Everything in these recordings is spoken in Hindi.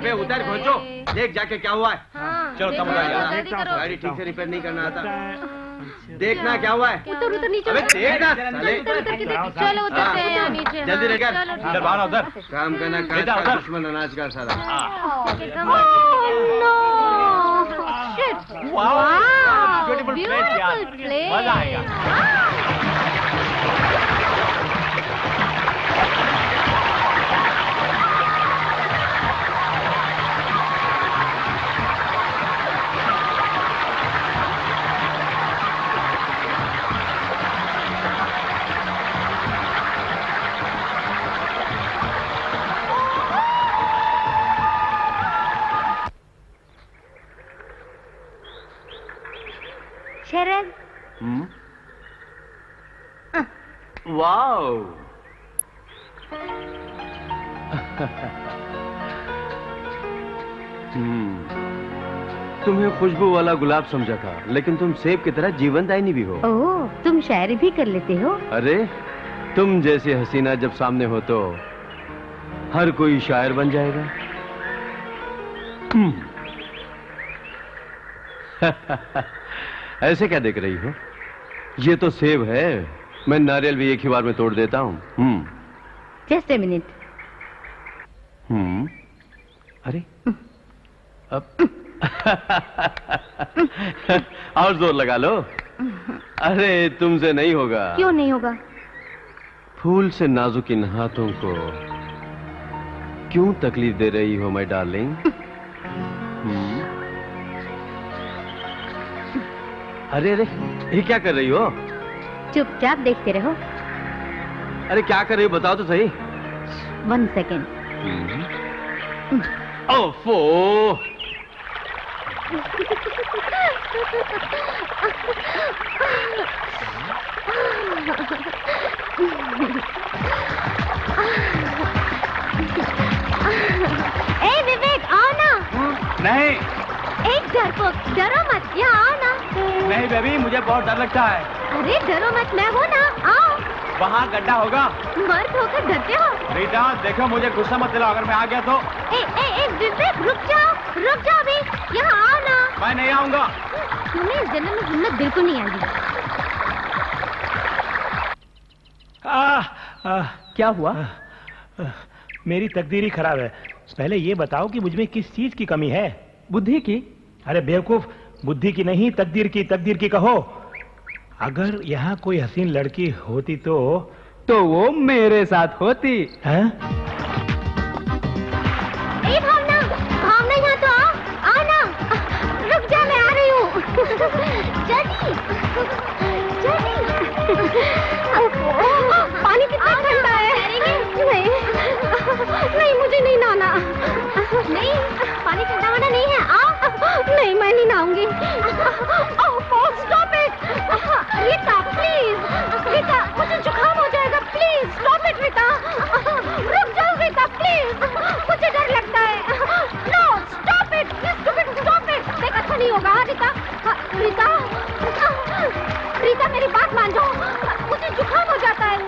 अबे उधर पहुंचो देख जाके क्या हुआ है। हाँ, चलो देखो, कम यार गाड़ी ठीक से रिपेयर नहीं करना आता। देखना क्या हुआ है। उतर उतर नीचे अबे देखना साले उतर उतर के चलो उतरते हैं यहाँ नीचे। जल्दी हाँ, लेकर चलो, चल बाहर उधर। काम करना बेटा, का उधर। दुश्मन अनाज का सारा। Oh, no! Shit! Wow! Wow! Beautiful यार। मज़ा आएगा। वाओ हम्म तुम्हें खुशबू वाला गुलाब समझा था लेकिन तुम सेब की तरह जीवन दायनी भी हो। ओह तुम शायरी भी कर लेते हो? अरे तुम जैसी हसीना जब सामने हो तो हर कोई शायर बन जाएगा। हम्म। ऐसे क्या देख रही हो? ये तो सेब है। मैं नारियल भी एक ही बार में तोड़ देता हूँ। हम्म। जस्ट ए मिनट हम्म। अरे। अब। और ज़ोर लगा लो। अरे तुमसे नहीं होगा। क्यों नहीं होगा? फूल से नाजुक इन हाथों को क्यों तकलीफ़ दे रही हो मैं डार्लिंग हम्म? अरे अरे ये क्या कर रही हो? चुपचाप देखते रहो। अरे क्या कर रही हो? बताओ तो सही। वन सेकेंड हम्म। ओफो। ए विवेक आओ ना। नहीं। एक डरपोक डरो मत। यहाँ आओ नहीं बेबी मुझे बहुत डर लगता है। अरे डरो मत मैं हूँ ना आओ। वहाँ गड्ढा होगा। मर्द होकर डरते हो? रीता देखो मुझे गुस्सा मत दिलाओ अगर मैं आ गया तो। ए ए ए रुक जाओ रुक जाओ अभी यहाँ आओ ना। मैं नहीं आऊँगा। तुम्हें इस जन्म में हिम्मत बिल्कुल नहीं आएगी। क्या हुआ? आ, आ, क्या हुआ मेरी तकदीर ही खराब है। पहले ये बताओ कि मुझमें किस चीज़ की कमी है? बुद्धि की। अरे बेवकूफ़ बुद्धि की नहीं तकदीर की तकदीर की कहो। अगर यहाँ कोई हसीन लड़की होती तो? तो वो मेरे साथ होती। हैं? नहीं मैं नहीं नहाऊँगी। Stop it Rita please Rita मुझे जुकाम हो जाएगा। Please stop it Rita. रुक जाओ रीता प्लीज़ मुझे डर लगता है। No stop it stop it देख अच्छा नहीं होगा। हाँ, रीता। हाँ, रीता। रीता मेरी बात मान जाओ। मुझे जुकाम हो जाता है।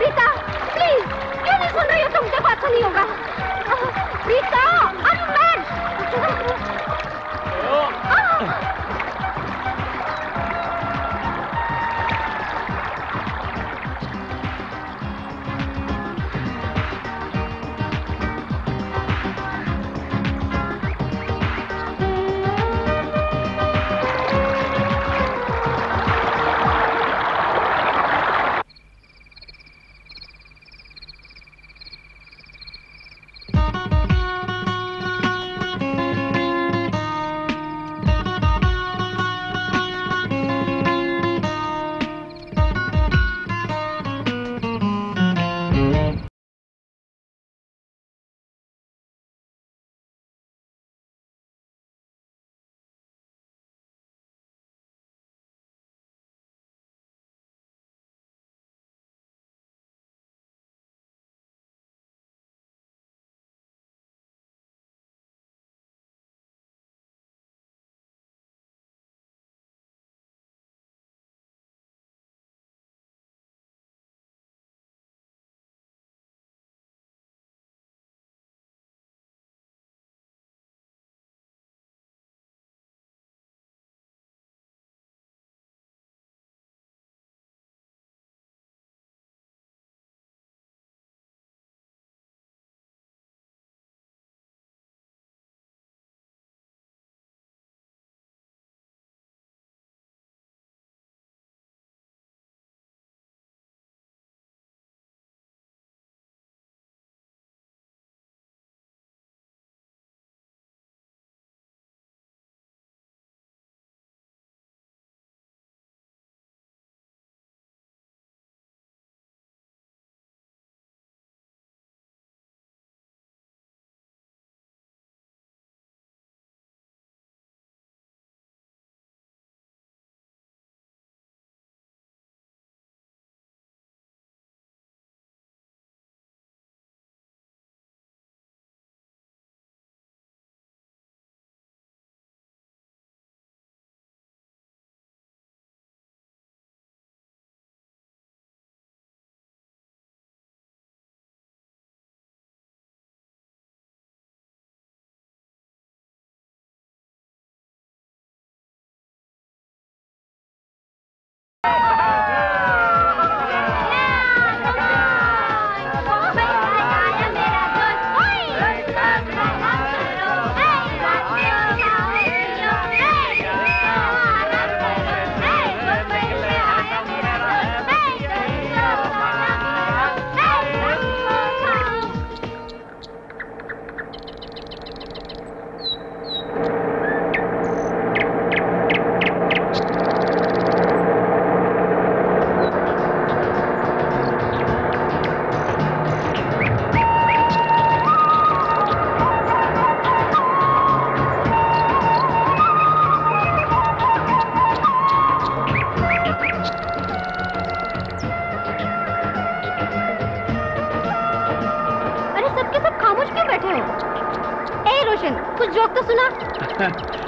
रीता प्लीज़ क्यों नहीं सुन रही हो तुम? देखो अच्छा नहीं होगा। रीता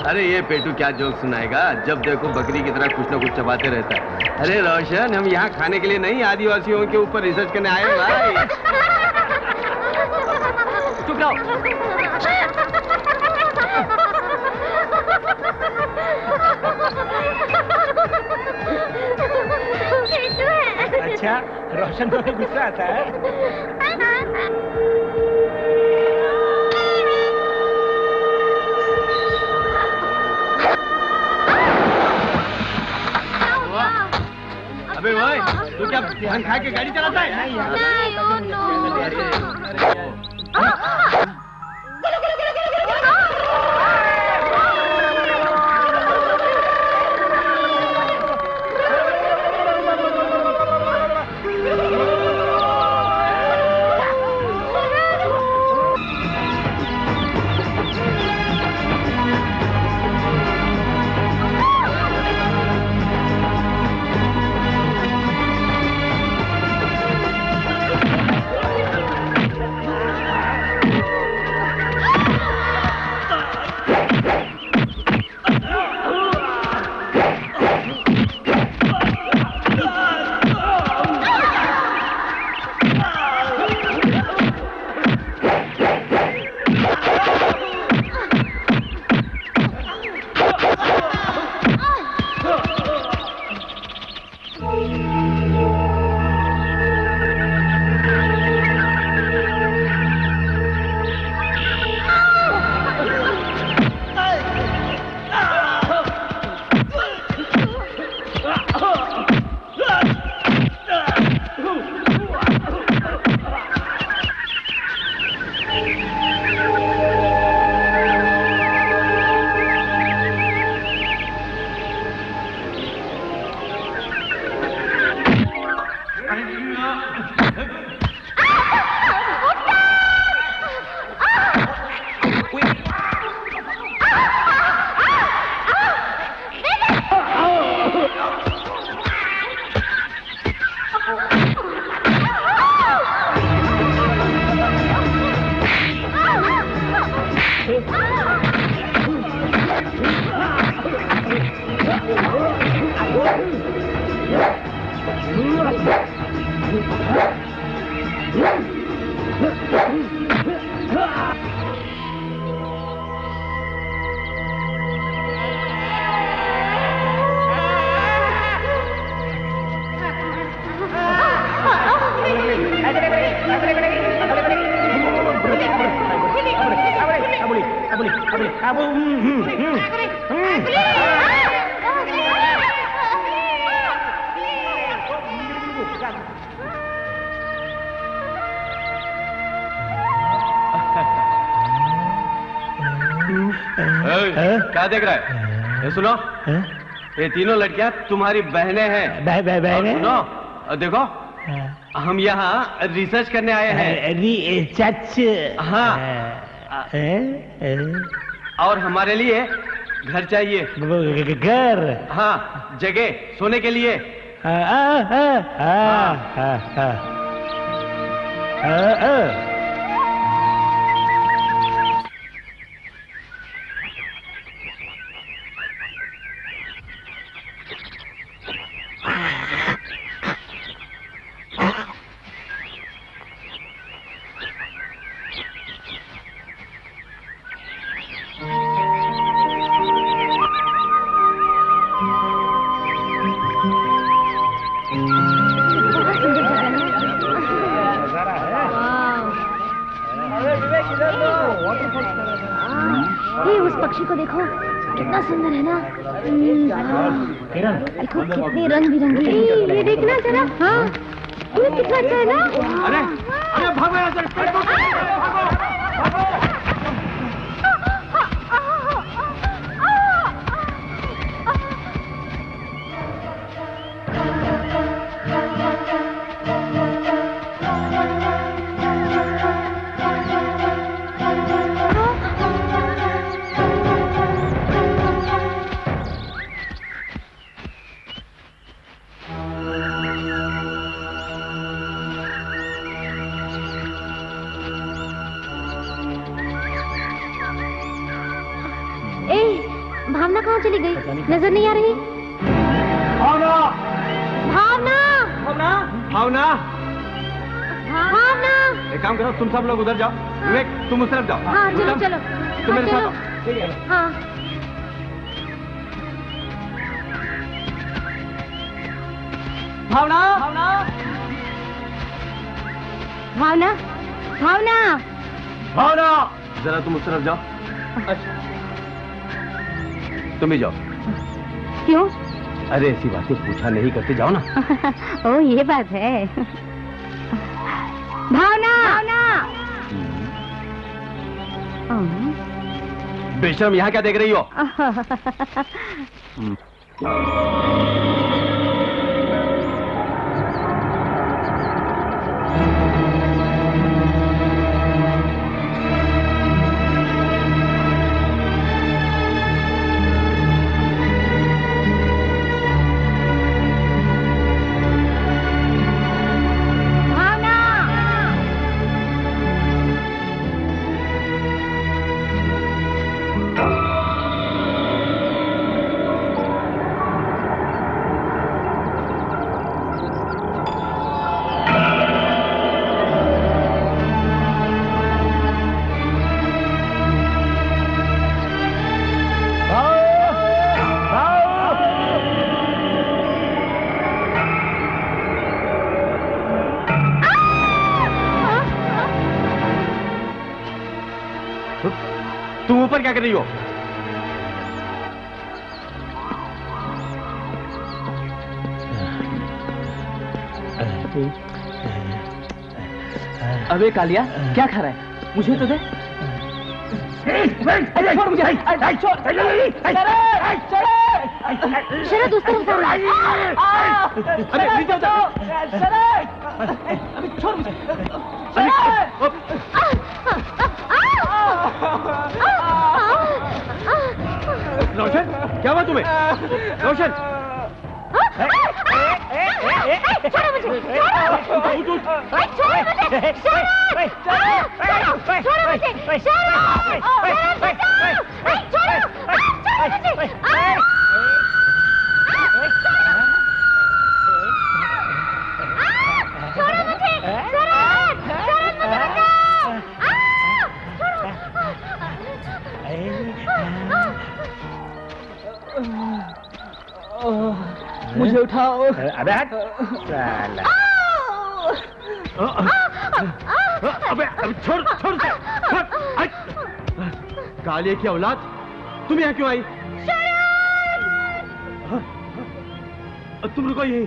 अरे ये पेटू क्या जोक सुनाएगा? जब देखो बकरी की तरह कुछ ना कुछ चबाते रहता है। अरे रोशन हम यहाँ खाने के लिए नहीं आदिवासियों के ऊपर रिसर्च करने आए भाई। चुप रहो। अच्छा रोशन को भी गुस्सा आता है। तू धन खा के गाड़ी चलाता है? नहीं क्या देख रहा है? ये सुनो। ये तीनों लड़कियाँ तुम्हारी बहनें हैं। और सुनो और देखो। हम यहाँ रिसर्च करने आए हैं। चच हाँ। और हमारे लिए घर चाहिए। घर? हाँ जगह सोने के लिए। आ, आ, आ, आ, आ, आ, आ, आ। ये तुम उस तरफ़ जाओ। हाँ चलो चलो। तुम हाँ, मेरे चलो। साथ हाँ। भावना। भावना। भावना? भावना? भावना। जरा तुम उस तरफ़ जाओ। अच्छा। तुम भी जाओ। क्यों? अरे ऐसी बातें पूछा नहीं करते। जाओ ना। ओ ये बात है। भावना! भावना! बेशरम यहाँ क्या देख रही हो क्या कर रही हो अबे कालिया क्या खा रहा है मुझे तो दे छोड़ मुझे छोड़ शरद उस तरफ़ है अरे नीचे उतर रोशन छोड़ो मुझे छोड़ो छोड़ो मुझे मुझे, छोड़ो अबे हट। साला। अबे अबे छोड़ छोड़ हट। कालिए की औलाद तुम यहाँ क्यों आई? तुम रुको यही।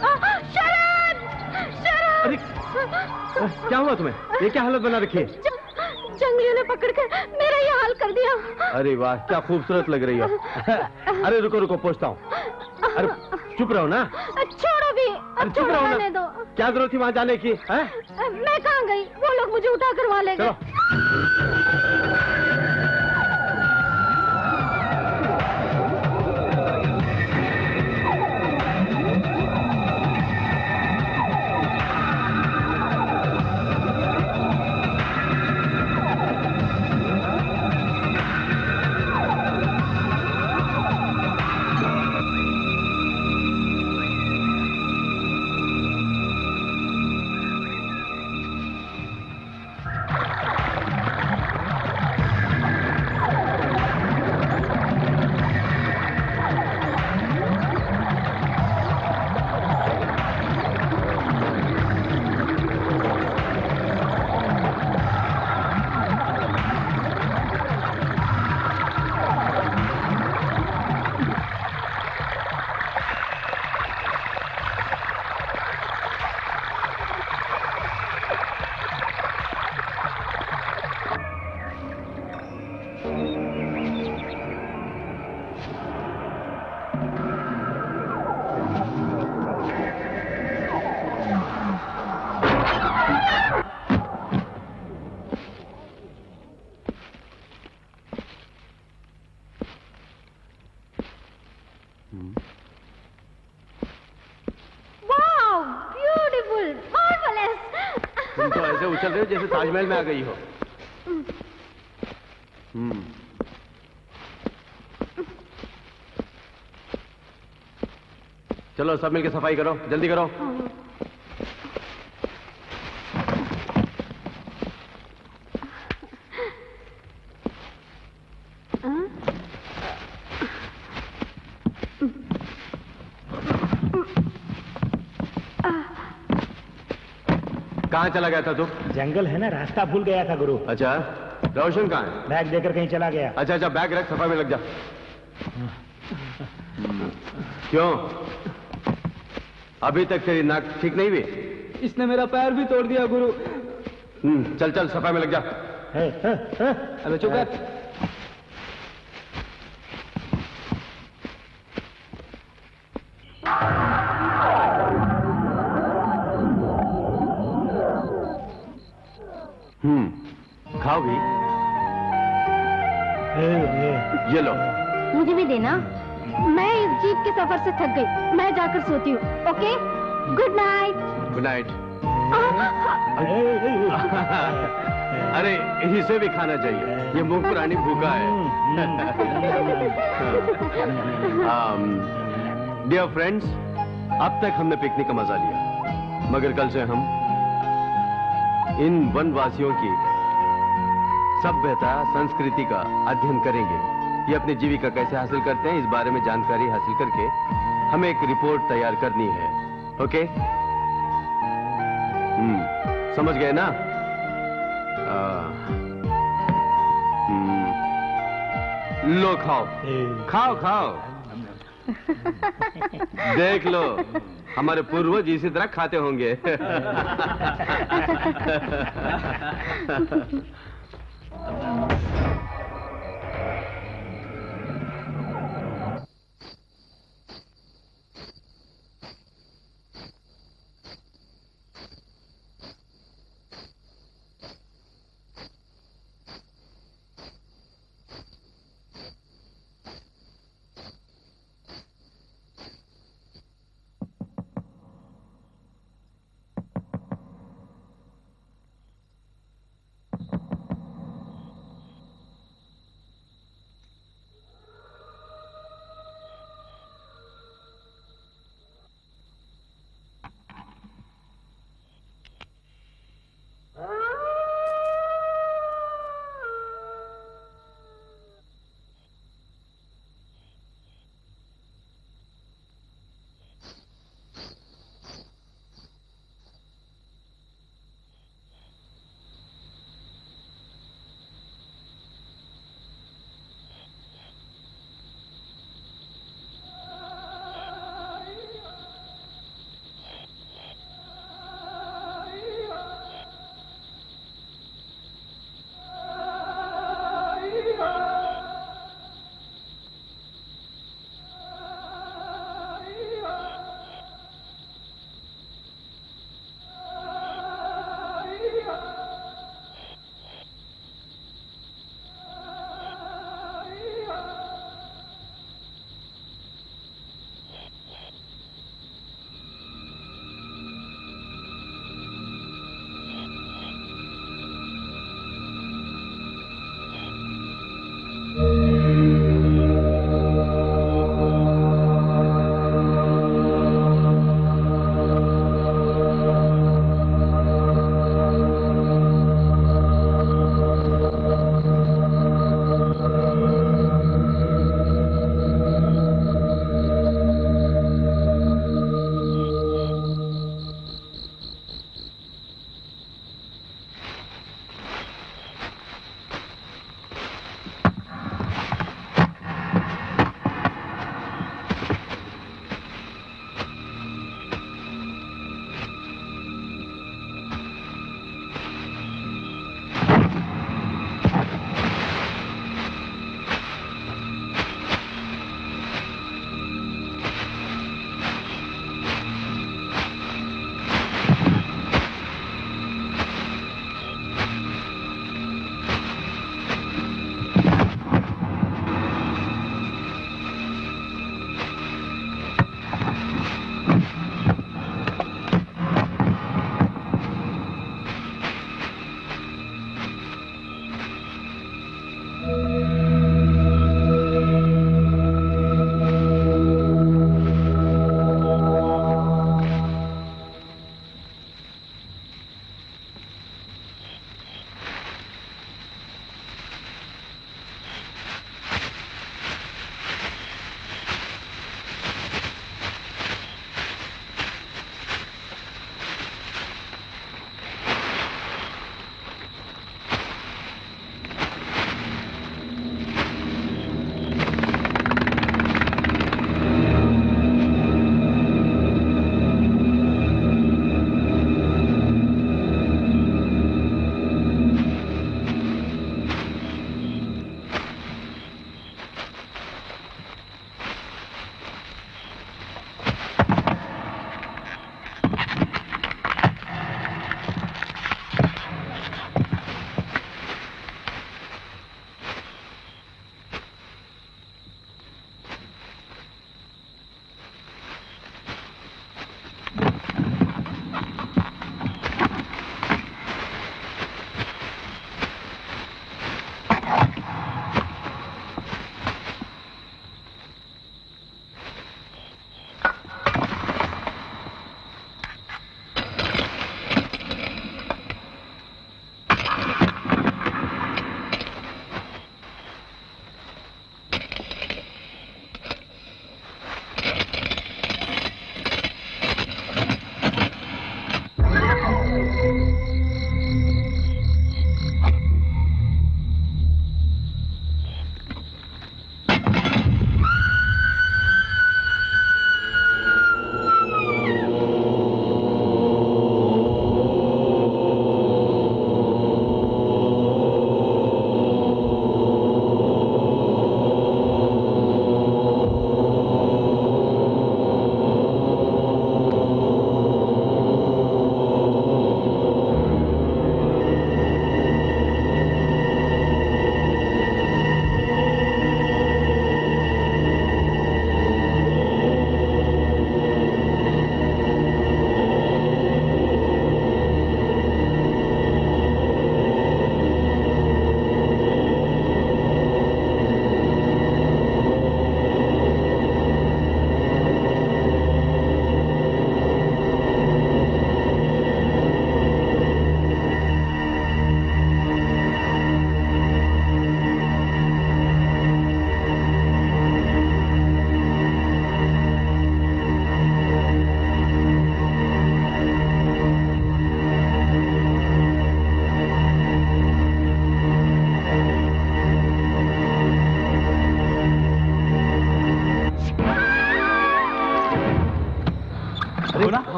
शरद शरद अरे क्या हुआ तुम्हें? ये क्या हालत बना रखी है? ने पकड़कर मेरा ये हाल कर दिया। अरे वाह क्या खूबसूरत लग रही हो। अरे रुको रुको पूछता हूँ। अरे चुप रहो ना। छोड़ो भी अरे चुप रहो ना। दो। क्या ज़रूरत थी वहाँ जाने की है? मैं कहाँ गई? वो लोग मुझे उठा करवा लेंगे ले गए। ताजमहल में आ गई हो। हम्म। चलो, सब मिलके सफ़ाई करो। जल्दी करो। कहाँ चला गया था तू? जंगल है ना रास्ता भूल गया था गुरु। अच्छा रोशन कहाँ है? बैग देकर कहीं चला गया। अच्छा अच्छा बैग रख सफ़ा में लग जा। क्यों? अभी तक तेरी नाक ठीक नहीं हुई? इसने मेरा पैर भी तोड़ दिया गुरु। हम्म, चल चल सफ़ाई में लग जा। है, है, है। अबे चुप सफ़र से थक गई। मैं जाकर सोती हूँ okay? Good night good night अरे इसे भी खाना चाहिए। ये मुँह पुरानी भूखा है। डियर फ्रेंड्स अब तक हमने पिकनिक का मज़ा लिया। मगर कल से हम इन वनवासियों की सभ्यता संस्कृति का अध्ययन करेंगे। ये अपनी जीविका कैसे हासिल करते हैं इस बारे में जानकारी हासिल करके हमें एक रिपोर्ट तैयार करनी है। ओके? हम्म समझ गए ना? हम्म, लो खाओ। खाओ खाओ। देख लो हमारे पूर्वज इसी तरह खाते होंगे।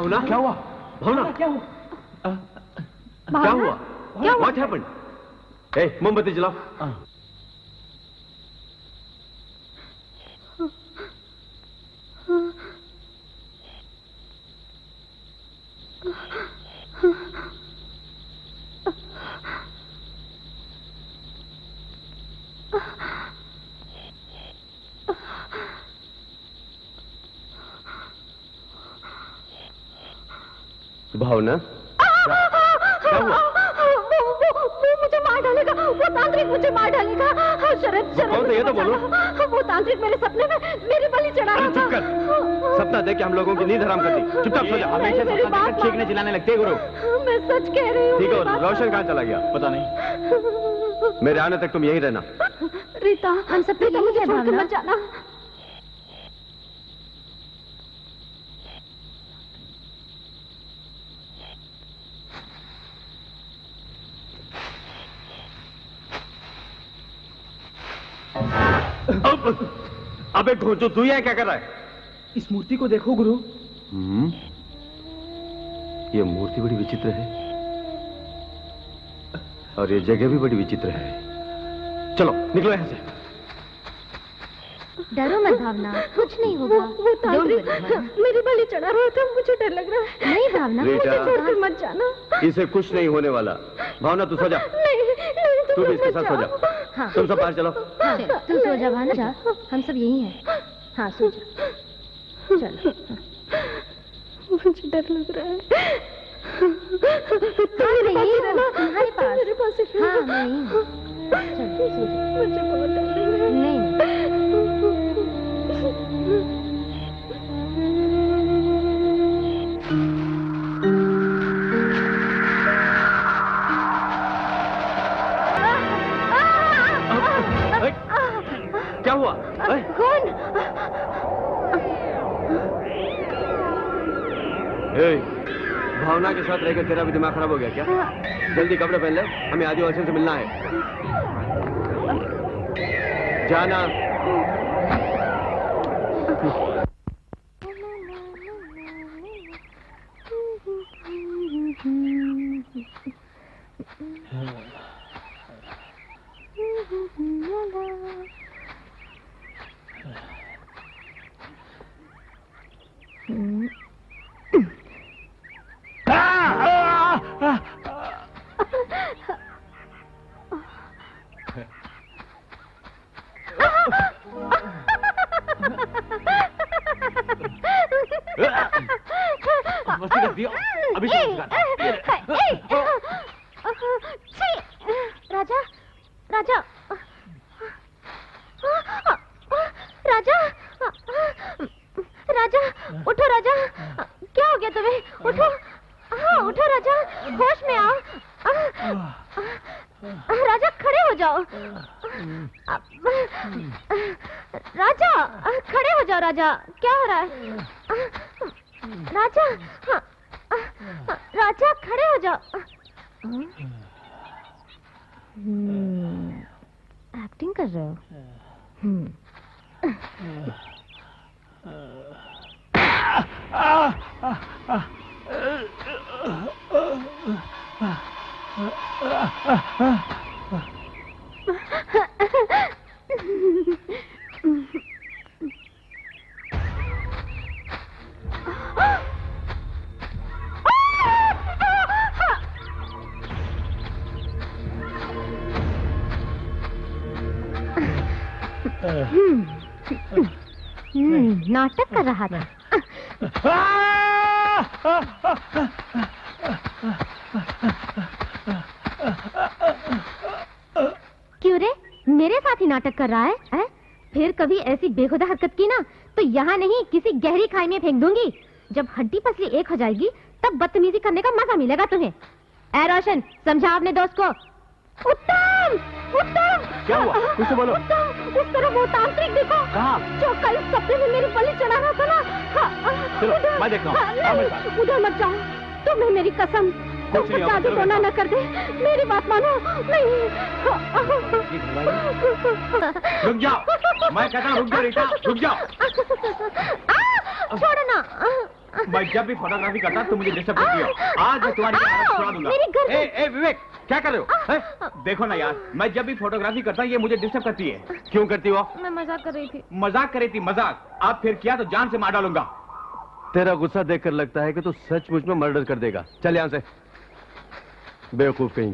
भावना? भावना क्या हुआ? भावना? क्या हुआ? क्या हुआ? क्या हुआ? व्हाट हैपेंड ए मोमबत्ती जलाओ भावना क्या हुआ वो वो वो मुझे मार डालेगा वो तांत्रिक मुझे मार डालेगा हाँ, शरद शरद कौन था ये तो बोलो। हाँ, वो तांत्रिक मेरे सपने में मेरी बलि चढ़ा रहा था कर। सपना देख के हम लोगों की नींद हराम कर दी। चुपचाप सो जा। हमेशा सपना देखकर चीखने चिल्लाने लगते हैं गुरु। मैं सच कह रही हूँ ठीक है रोशन कहाँ चला गया? पता नहीं। मेरे आने तक तुम यही रहना। रीता हम सब मुझे जाना अब अबे घोचो तू यहाँ क्या कर रहा है? इस मूर्ति को देखो गुरु। हम्म ये मूर्ति बड़ी विचित्र है। और ये जगह भी बड़ी विचित्र है। चलो निकलो यहाँ से। डरो मत भावना कुछ नहीं होगा। वो तांत्रिक मेरी बलि चढ़ा रहा था मुझे डर लग रहा है। नहीं भावना। मुझे छोड़कर मत जाना। इसे कुछ नहीं होने वाला। भावना तू सो जा। नहीं नहीं तू तुम भी इसके साथ सो जा। हाँ। तुम सब बाहर चलो। हाँ तू सो जा भावना। जा हम सब यही हैं। हाँ सो जा। चलो। मुझे डर लग रहा है। हाँ नहीं तुम्हारे पास। मेरे पास हाँ नहीं चलो सो जा। मुझे बहुत डर हुआ? कौन? ए, भावना के साथ रहकर तेरा भी दिमाग खराब हो गया क्या? जल्दी कपड़े पहन ले हमें आदिवासियों से मिलना है। जाना मस्ती कर दिया अभी राजा राजा राजा राजा उठो राजा क्या हो गया तुम्हें उठो हाँ उठो राजा होश में आओ राजा खड़े हो जाओ राजा खड़े हो जाओ राजा। क्या हो रहा है? राजा हाँ, राजा खड़े हो जाओ। एक्टिंग कर रहे हो? हम्म हम्म, नाटक कर रहा था क्यों रे मेरे साथ ही नाटक कर रहा है, है? फिर कभी ऐसी बेखुदा हरकत की ना तो यहाँ नहीं किसी गहरी खाई में फेंक दूँगी। जब हड्डी पसली एक हो जाएगी तब बदतमीजी करने का मज़ा मिलेगा तुम्हें। ए रोशन समझा अपने दोस्त को? उत्तम! उत्तम! क्या हुआ? कुछ बोलो। उत्तम! उस तरफ़ वो तांत्रिक देखो। कहाँ? जो कल सपने में मेरी बलि चढ़ा रहा था ना। हाँ, चलो, मैं देखता हूँ। हाँ, उधर मत जाओ। तुम्हें मेरी कसम। तुम कुछ न कर दे। मेरी बात मानो। नहीं। रुक जाओ। मैं कहता हूँ रुक जाओ रीटा। रुक जाओ। आ, छोड़ो ना। मैं जब भी फोटोग्राफी करता तो मुझे डिस्टर्ब करती हो। आज मैं तुम्हारी छुड़ा दूँगा। ए, ए, विवेक क्या कर रहे हो? हैं? देखो ना यार मैं जब भी फोटोग्राफी करता हूँ ये मुझे डिस्टर्ब करती है। क्यों करती हो? मैं मज़ाक कर रही थी। मज़ाक कर रही थी मज़ाक। आप फिर किया तो जान से मार डालूँगा। तेरा गुस्सा देखकर लगता है कि तू सचमुच में मर्डर कर देगा। चल यहाँ से। बेवकूफ़ कहीं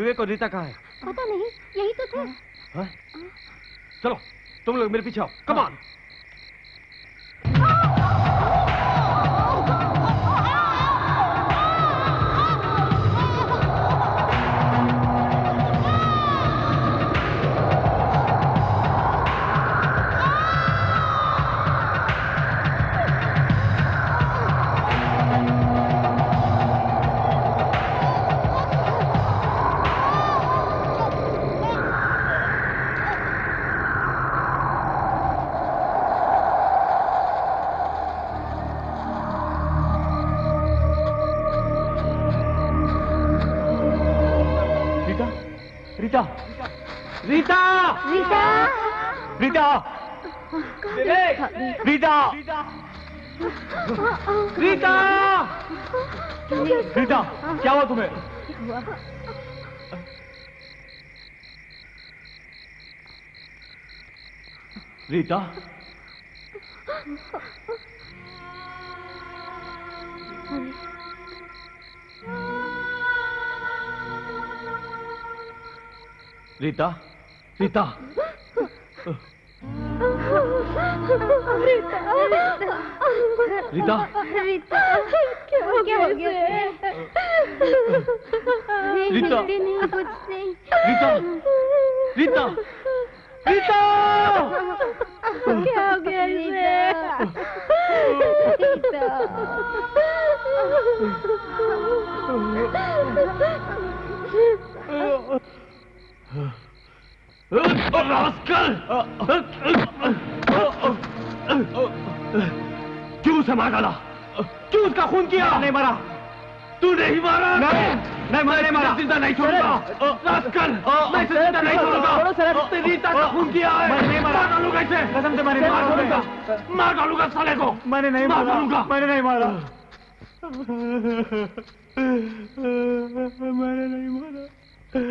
विवेक और रीता कहाँ है? पता नहीं यही तो थे। हाँ? चलो तुम लोग मेरे पीछे आओ। कमान रीता क्या हुआ तुम्हें? रीता? रीता? रीता? रीता। रीता। क्या हो गया? हो गया रीता। नहीं कुछ नहीं। रीता। रीता। रीता। क्या हो गया रीता। क्यों उसे मार डाला? क्यों उसका खून किया? नहीं मारा। तू नहीं मारा। नहीं, नहीं, मैं नहीं मारा। ज़िंदा नहीं छोड़ूँगा। रास्कल मैं इसे ज़िंदा नहीं छोड़ूँगा। तेरी रीता का खून किया है। मैं नहीं मारा। मार डालूँगा इसे। कसम से मैंने मार। मारा। डालूँगा मार डालूँगा साले को। मैंने नहीं मार मैंने नहीं मारा। मैंने नहीं मारा। शरद? तुम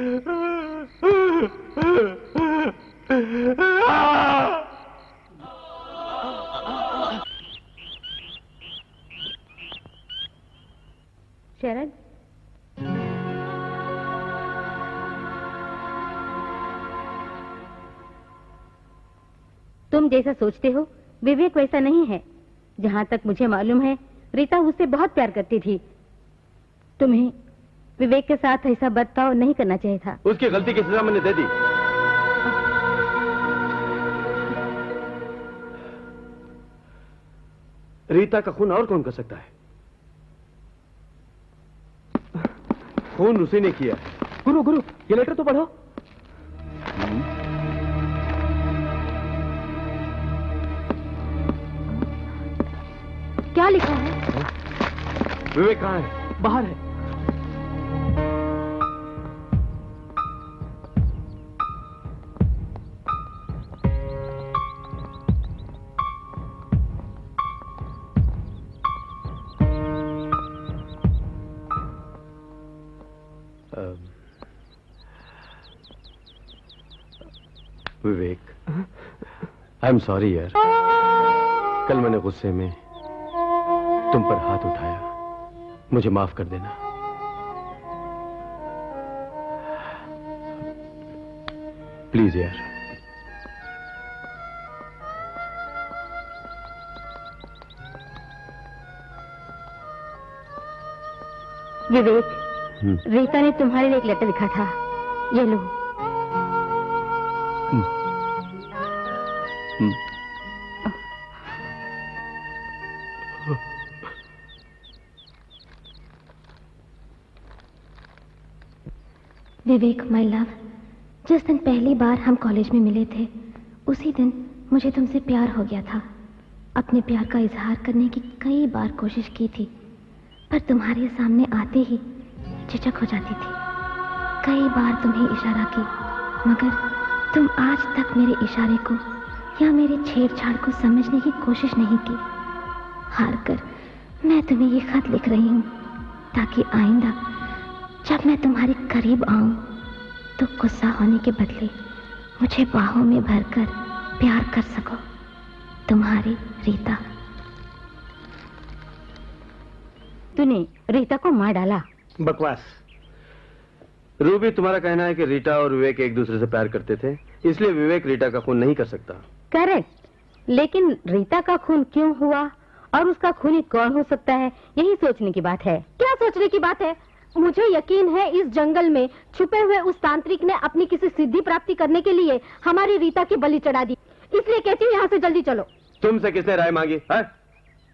जैसा सोचते हो, विवेक वैसा नहीं है। जहाँ तक मुझे मालूम है, रीता उससे बहुत प्यार करती थी। तुम्हें विवेक के साथ ऐसा बर्ताव नहीं करना चाहिए था। उसकी गलती की सजा मैंने दे दी। रीता का खून और कौन कर सकता है? खून उसी ने किया है। गुरु गुरु ये लेटर तो पढ़ो। क्या लिखा है? विवेक कहाँ है? बाहर है। आई एम सॉरी यार। कल मैंने गुस्से में तुम पर हाथ उठाया। मुझे माफ़ कर देना। प्लीज़ यार। विवेक हम्म, रीता ने तुम्हारे लिए एक लेटर लिखा था। ये लो। विवेक माय लव जिस दिन पहली बार हम कॉलेज में मिले थे, उसी दिन मुझे तुमसे प्यार हो गया था। अपने प्यार का इजहार करने की कई बार कोशिश की थी, पर तुम्हारे सामने आते ही झिझक हो जाती थी। कई बार तुम्हें इशारा की, मगर तुम आज तक मेरे इशारे को या मेरे छेड़छाड़ को समझने की कोशिश नहीं की। हार कर मैं तुम्हें ये खत लिख रही हूँ ताकि आइंदा जब मैं तुम्हारे करीब आऊँ तो गुस्सा होने के बदले मुझे बाहों में भरकर प्यार कर सको तुम्हारी रीता। तूने रीता को मार डाला। बकवास। रूबी तुम्हारा कहना है कि रीटा और विवेक एक दूसरे से प्यार करते थे इसलिए विवेक रीटा का खून नहीं कर सकता। करेक्ट लेकिन रीता का खून क्यों हुआ? और उसका खूनी कौन हो सकता है? यही सोचने की बात है। क्या सोचने की बात है? मुझे यकीन है इस जंगल में छुपे हुए उस तांत्रिक ने अपनी किसी सिद्धि प्राप्ति करने के लिए हमारी रीता की बलि चढ़ा दी। इसलिए कहती हूँ यहाँ से जल्दी चलो। तुमसे किसने राय मांगी, है?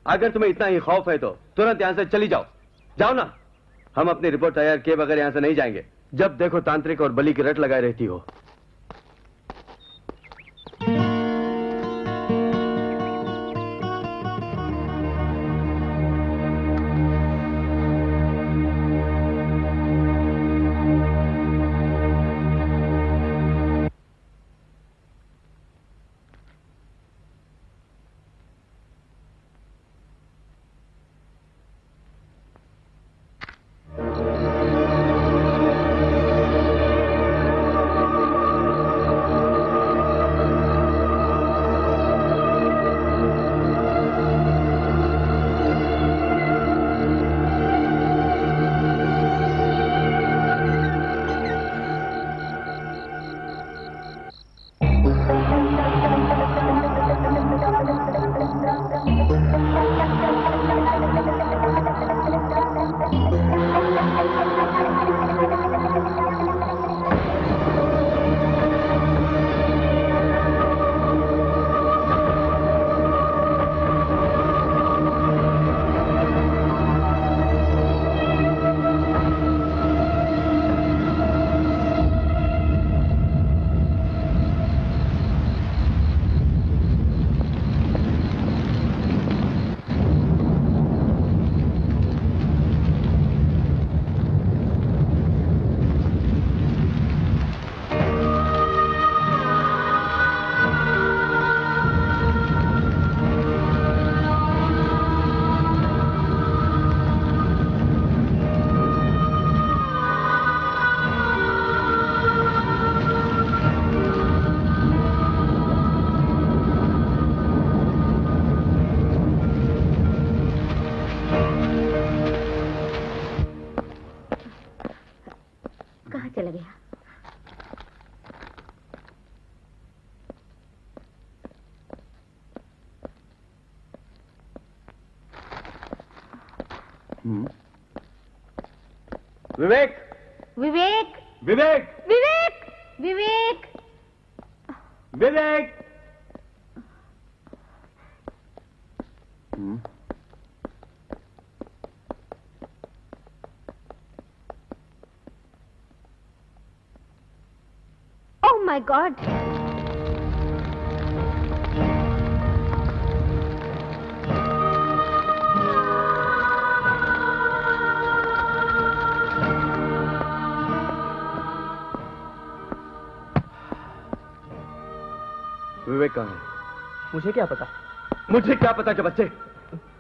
अगर तुम्हें इतना ही खौफ है तो तुरंत यहाँ से चली जाओ। जाओ ना। हम अपनी रिपोर्ट तैयार किए बगैर यहाँ से नहीं जाएँगे। जब देखो तांत्रिक और बलि की रट लगाए रहती हो विवेक विवेक विवेक विवेक विवेक ओह माय गॉड विवेक कहाँ है? मुझे क्या पता? मुझे क्या पता क्या बच्चे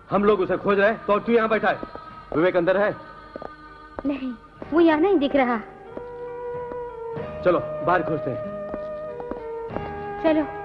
हम लोग उसे खोज रहे हैं तो तू यहाँ बैठा है। विवेक अंदर है? नहीं वो यहाँ नहीं दिख रहा। चलो बाहर खोजते हैं। चलो।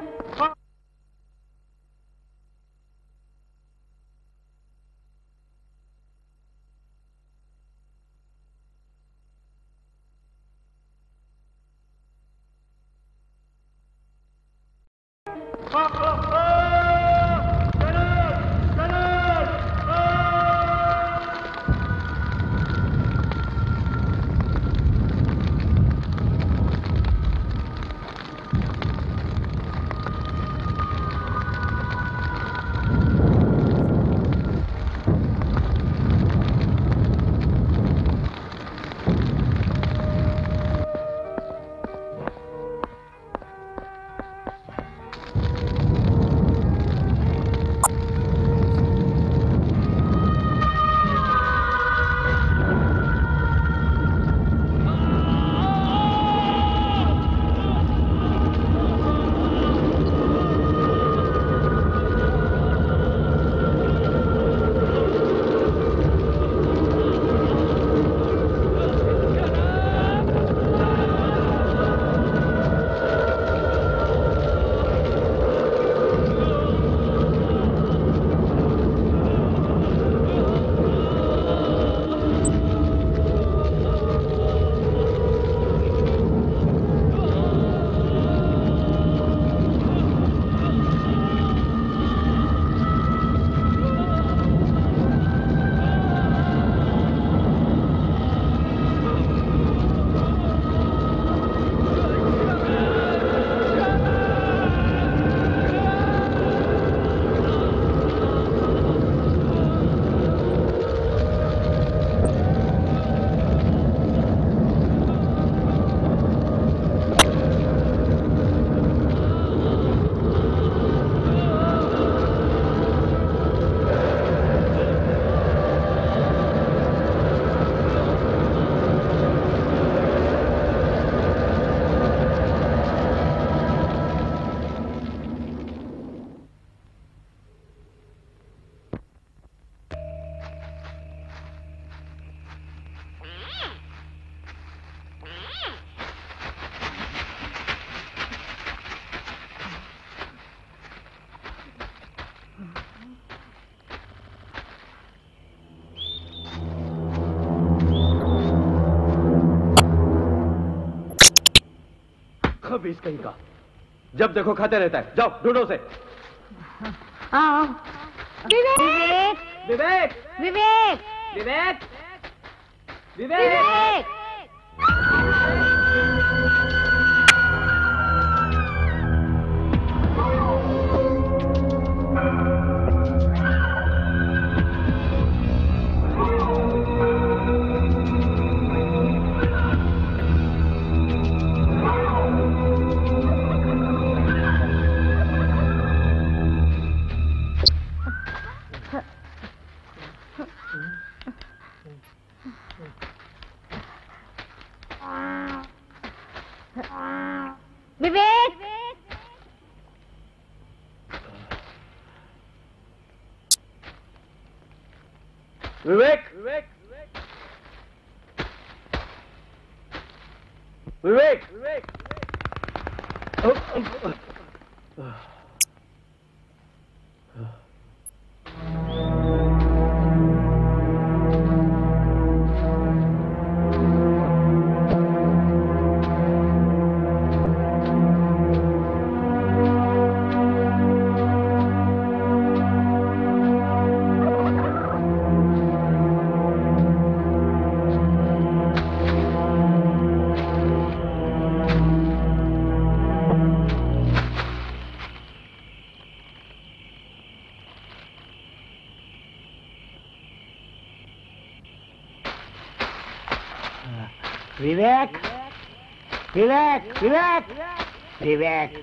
बीस कहीं का। जब देखो खाते रहता है जाओ ढूंढो से आओ विवेक। विवेक। विवेक। विवेक। विवेक। Привет, привет! Привет!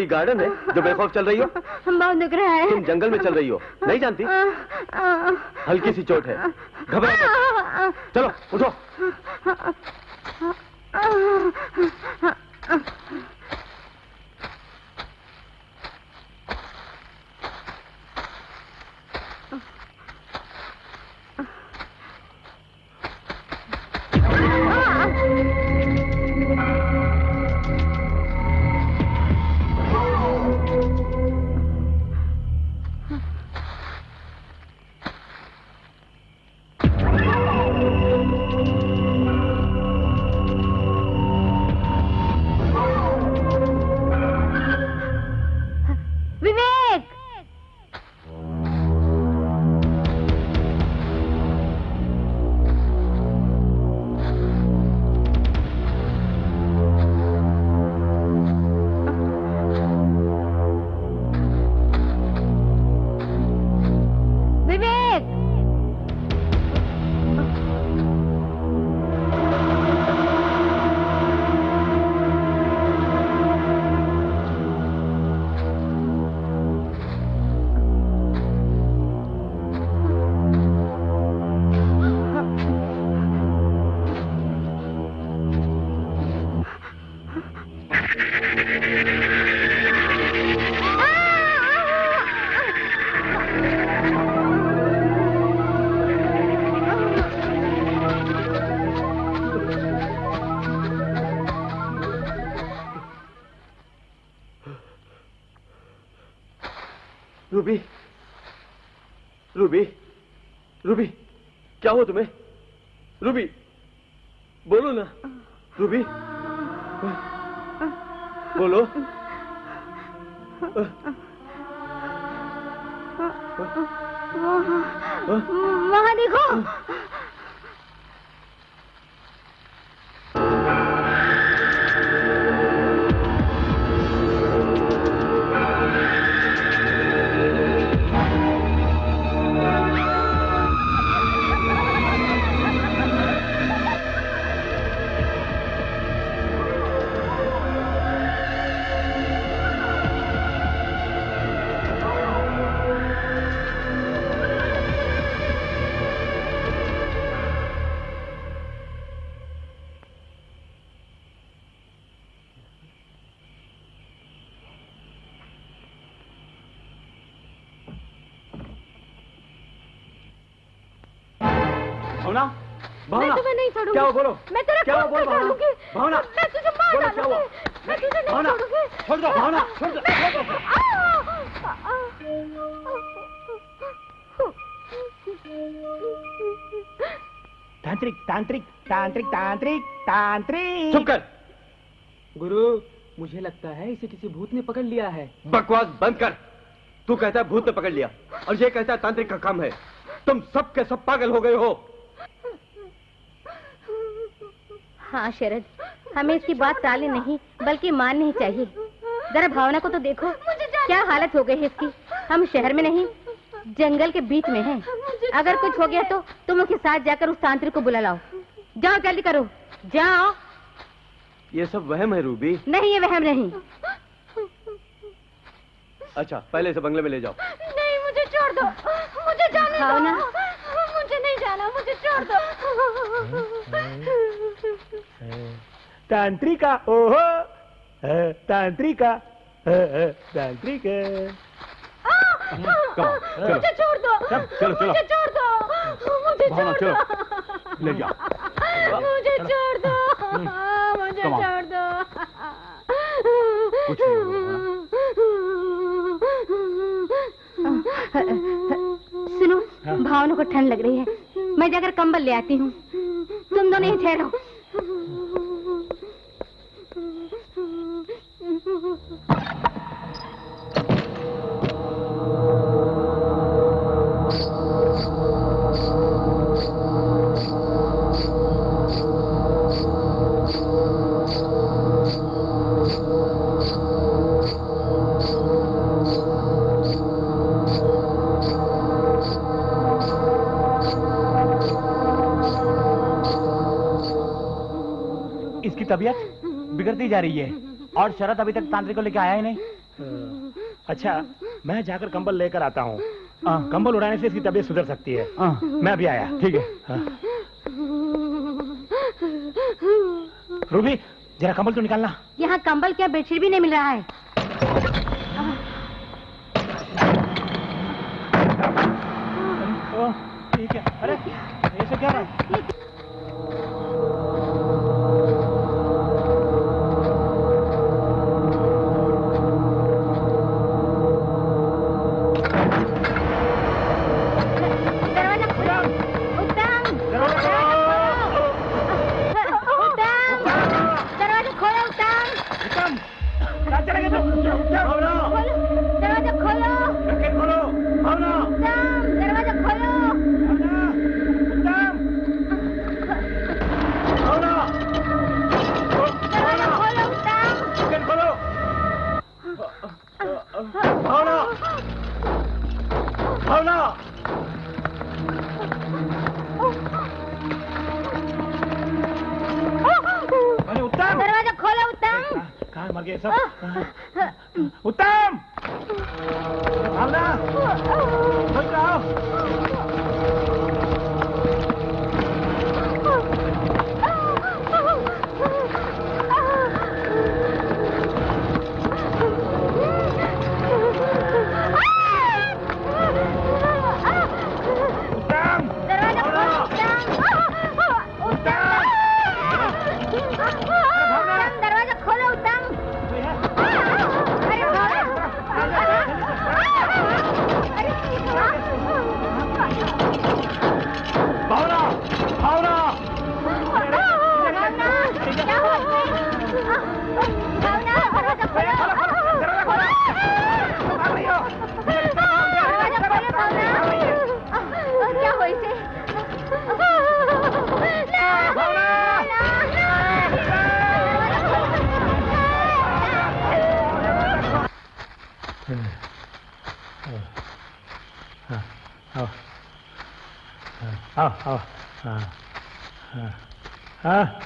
कोई गार्डन है जो बेखौफ चल रही हो? बहुत रहा है। तुम जंगल में चल रही हो। नहीं जानती? हल्की सी चोट है। घबराओ क्या हुआ तुम्हें? रूबी बोलो ना। रूबी बोलो। वहाँ देखो। क्या हुआ बोलो मैं तेरा क्या हुआ बोलो भावना भावना मैं तुझे मार बोलो, क्या हुआ? डालूँगी मैं तुझे नहीं भावना, छोड़ूँगी छोड़ दो भावना छोड़ दो छोड़ दो तांत्रिक तांत्रिक तांत्रिक तांत्रिक तांत्रिक चुप कर गुरु मुझे लगता है इसे किसी भूत ने पकड़ लिया है बकवास बंद कर तू कहता है भूत ने पकड़ लिया और ये कहता है तांत्रिक का काम है तुम सब के सब पागल हो गए हो हाँ शरद। हमें इसकी बात टालनी नहीं बल्कि माननी चाहिए। जरा भावना को तो देखो क्या हालत हो गई है इसकी? हम शहर में नहीं जंगल के बीच में हैं। अगर कुछ हो गया तो तुम उसके साथ जाकर उस तांत्रिक को बुला लाओ। जाओ जल्दी करो। जाओ। ये सब वहम है रूबी। नहीं ये वहम नहीं। अच्छा पहले से बंगले में ले जाओ। नहीं मुझे छोड़ दो। मुझे जाने भावना? मुझे नहीं जाना मुझे छोड़ दो। तांत्रिका ओहो तांत्रिका तांत्रिक। मुझे छोड़ दो चलो, चलो। मुझे छोड़ दो मुझे भावना, छोड़ दो। ले जाओ। मुझे छोड़ दो मुझे छोड़ दो। कुछ सुनो भावना को ठंड लग रही है। मैं जाकर कंबल ले आती हूँ। तुम दोनों ही ठहरो। Thank you. तबीयत बिगड़ती जा रही है। और शरद अभी तक तांत्रिक को लेके आया ही नहीं। अच्छा मैं जाकर कंबल लेकर आता हूँ। कंबल उड़ाने से इसकी तबीयत सुधर सकती है। आ, मैं अभी आया ठीक है। हाँ। रूबी जरा कंबल तो निकालना। यहाँ कंबल क्या बेडशीट भी नहीं मिल रहा है?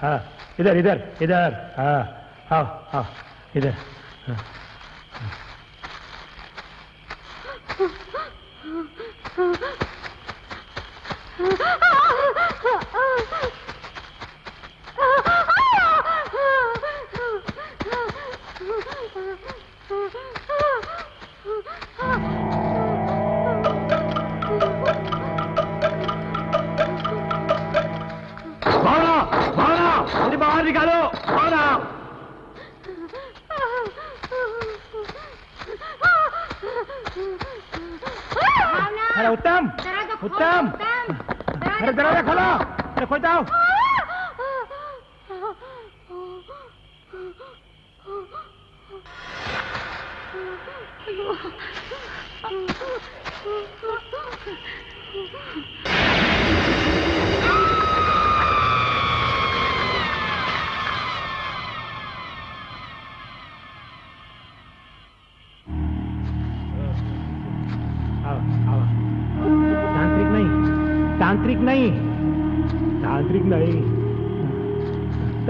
हाँ इधर इधर इधर हाँ हाँ हाँ इधर। हाँ।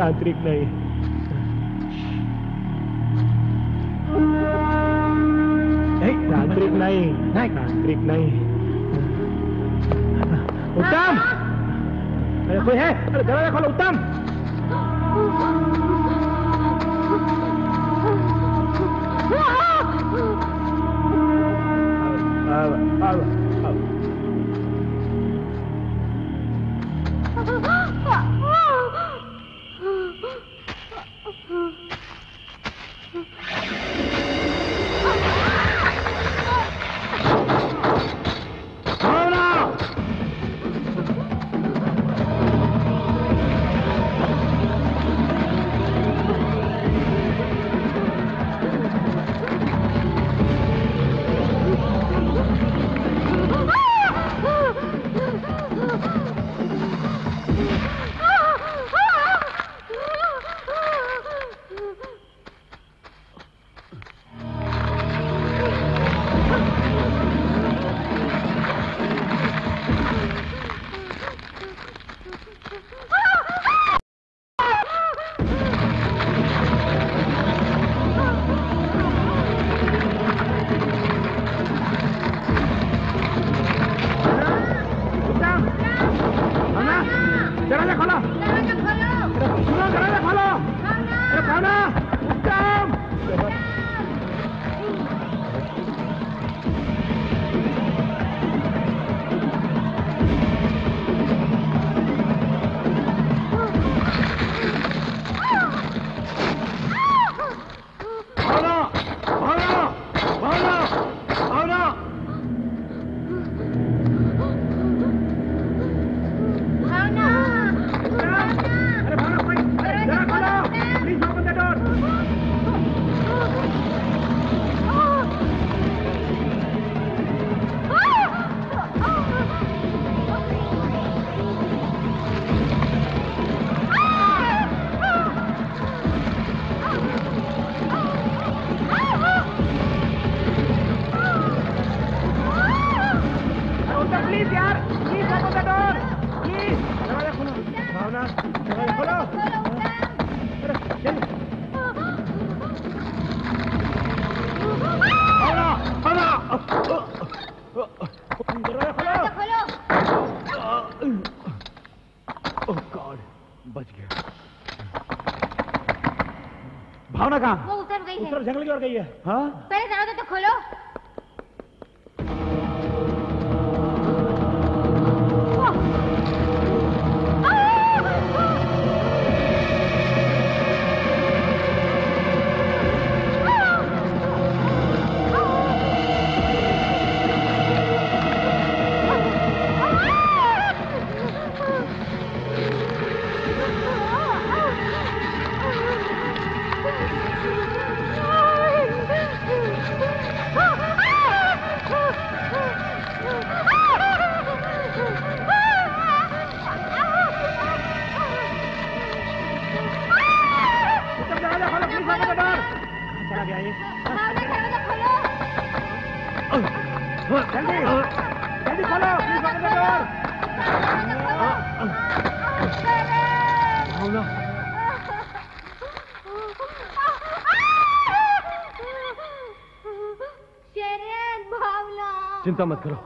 तांत्रिक नहीं ओर गई है। हाँ? मत करो।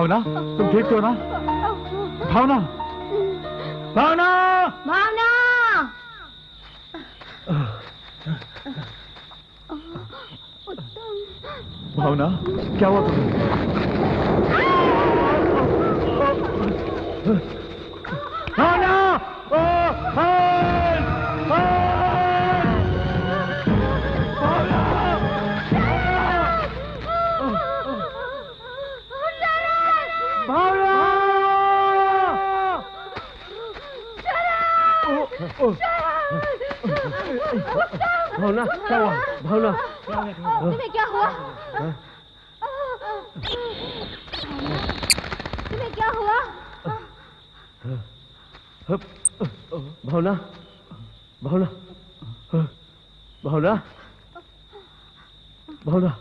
भावना तुम ठीक हो ना? भावना? भावना! भावना! भावना क्या हुआ तुम्हें भावना तुम्हें क्या हुआ? तुम्हें क्या हुआ? भावना? भावना? भावना? भावना?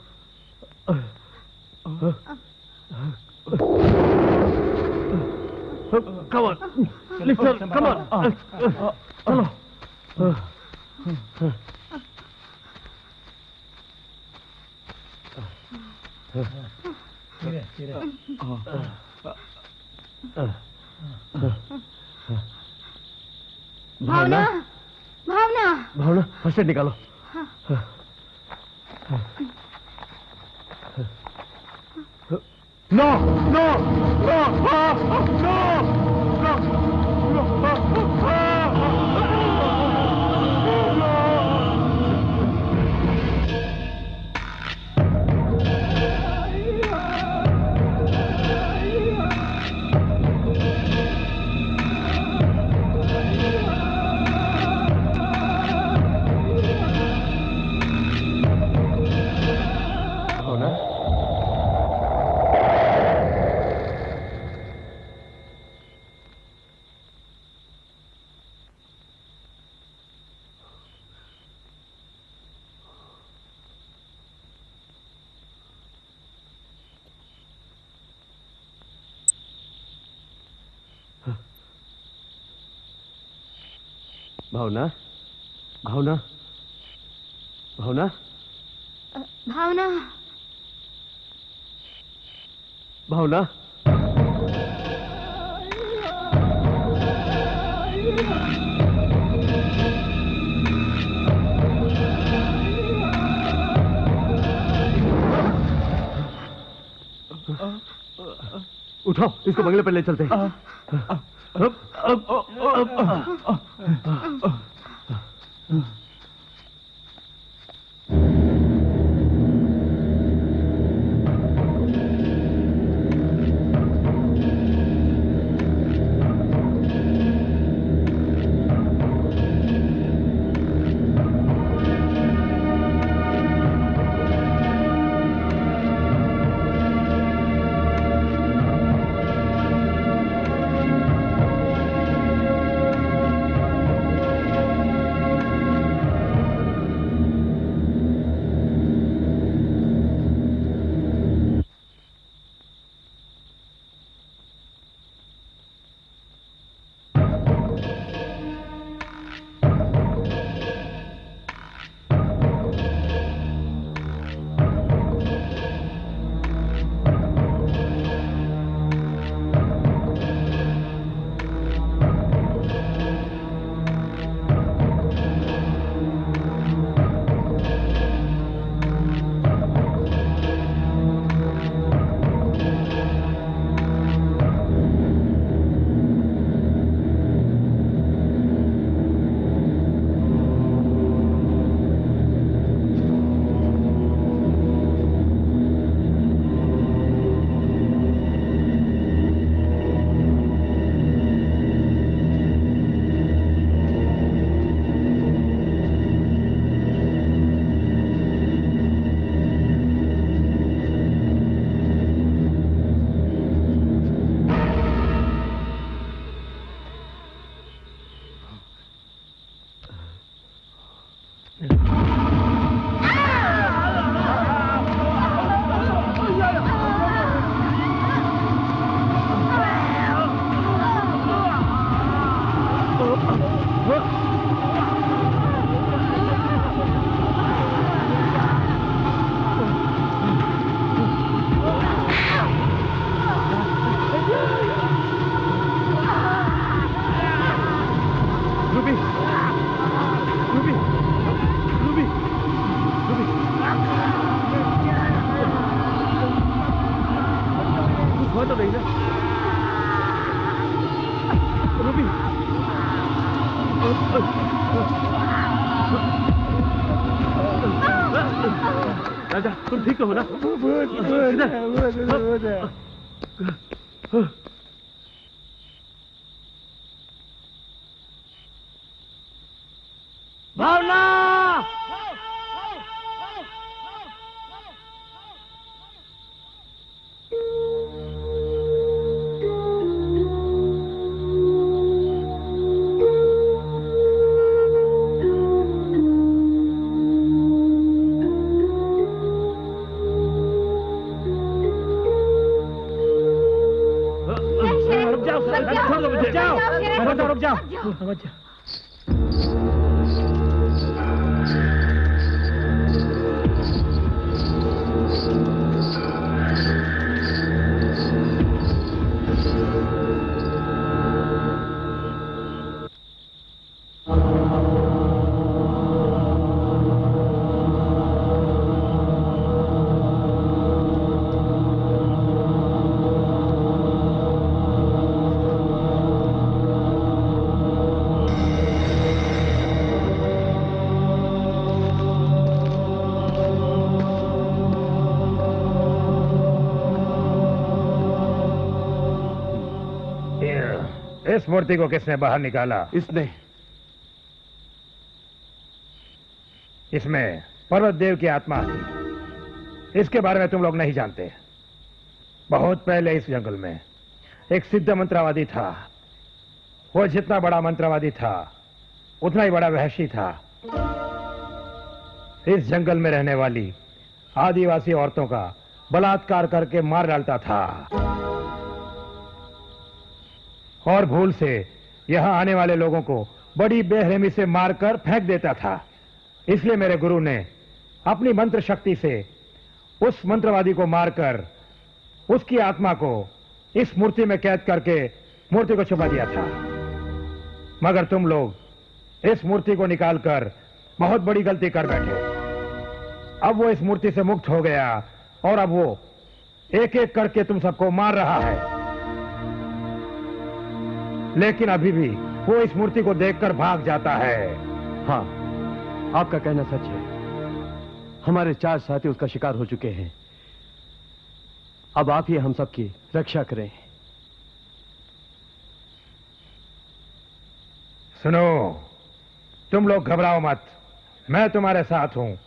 Come on, listen, come on. चलो भावना? भावना? भावना एड निकालो। इसको बंगले पर ले चलते हैं तुम ठीक तो हो ना भावना इस मूर्ति को किसने बाहर निकाला? इसने। इसमें पर्वत देव की आत्मा थी। इसके बारे में तुम लोग नहीं जानते। बहुत पहले इस जंगल में एक सिद्ध मंत्रवादी था। वो जितना बड़ा मंत्रवादी था उतना ही बड़ा वहशी था। इस जंगल में रहने वाली आदिवासी औरतों का बलात्कार करके मार डालता था। और भूल से यहाँ आने वाले लोगों को बड़ी बेरहमी से मारकर फेंक देता था। इसलिए मेरे गुरु ने अपनी मंत्र शक्ति से उस मंत्रवादी को मारकर उसकी आत्मा को इस मूर्ति में कैद करके मूर्ति को छुपा दिया था। मगर तुम लोग इस मूर्ति को निकालकर बहुत बड़ी गलती कर बैठे। अब वो इस मूर्ति से मुक्त हो गया और अब वो एक एक करके तुम सबको मार रहा है। लेकिन अभी भी वो इस मूर्ति को देखकर भाग जाता है। हाँ आपका कहना सच है। हमारे चार साथी उसका शिकार हो चुके हैं। अब आप ही हम सबकी रक्षा करें। सुनो तुम लोग घबराओ मत। मैं तुम्हारे साथ हूँ।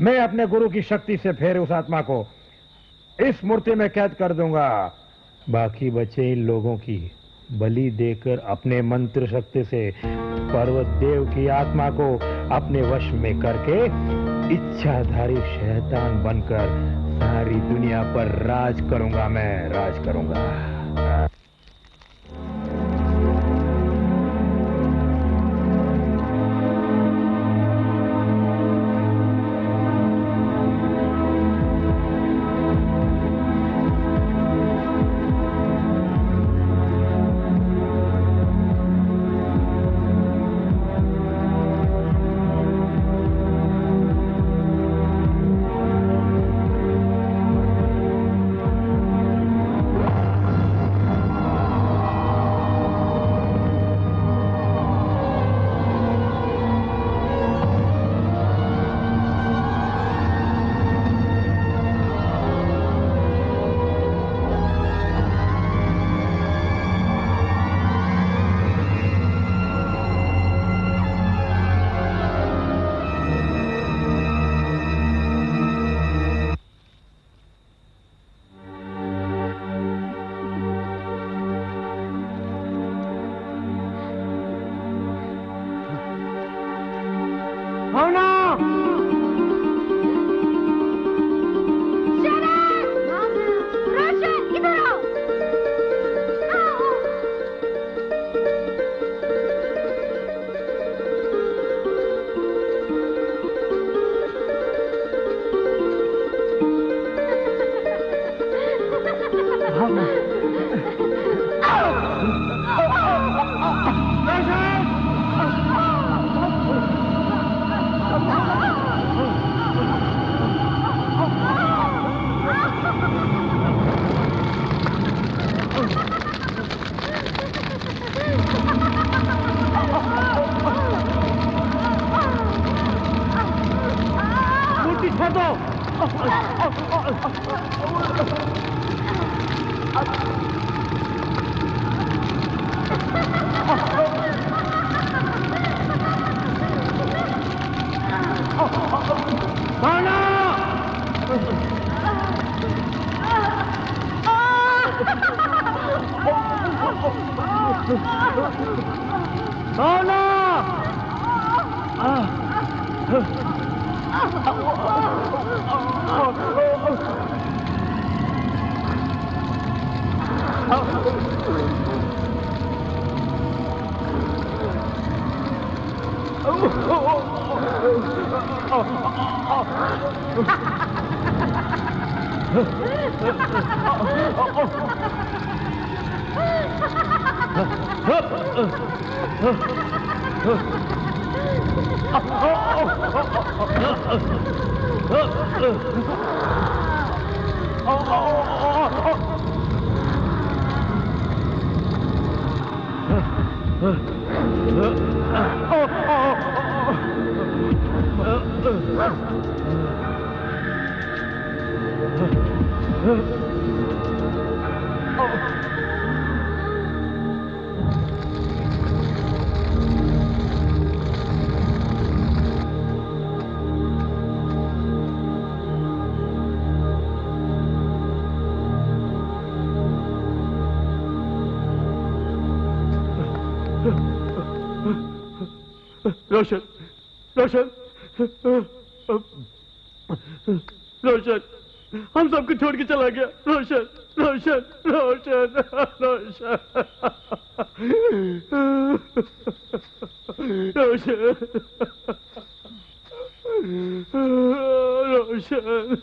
मैं अपने गुरु की शक्ति से फिर उस आत्मा को इस मूर्ति में कैद कर दूँगा। बाकी बचे इन लोगों की। बलि देकर अपने मंत्र शक्ति से पर्वत देव की आत्मा को अपने वश में करके इच्छाधारी शैतान बनकर सारी दुनिया पर राज करूँगा मैं, राज करूँगा। रोशन रोशन रोशन, हम सबको छोड़ के चला गया। रोशन रोशन रोशन रोशन रोशन रोशन।